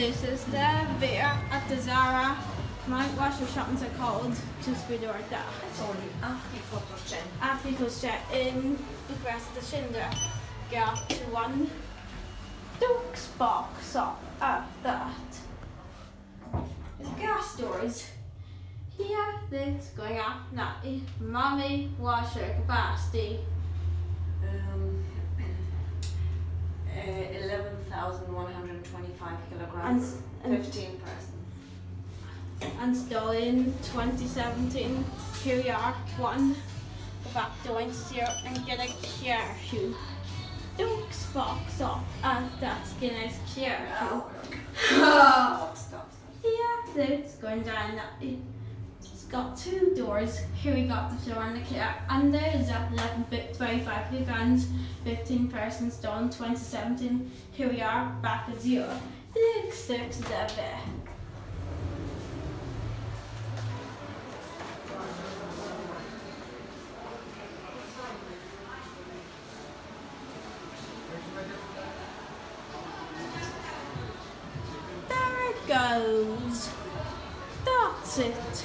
This is the video at the Zara. My washer shopping are called just video like that. Sono altri 400. Afrika's jet in the rest of the Schindler. Get to one Duke's box up at that. The gas doors. Here, this going up now. Mommy washer capacity. Kilograms. And- and- 15 persons. and still in 2017. Here we are, one. Back to zero and get a care shoe. Duke's box up and that's Guinness care shoe. Stop, stop, stop. Yeah, it's going down that it's got two doors. Here we got the floor and the care and there's at 11 bit 25 kilograms, 15 persons done 2017. Here we are back at zero. The six is there. There it goes. That's it.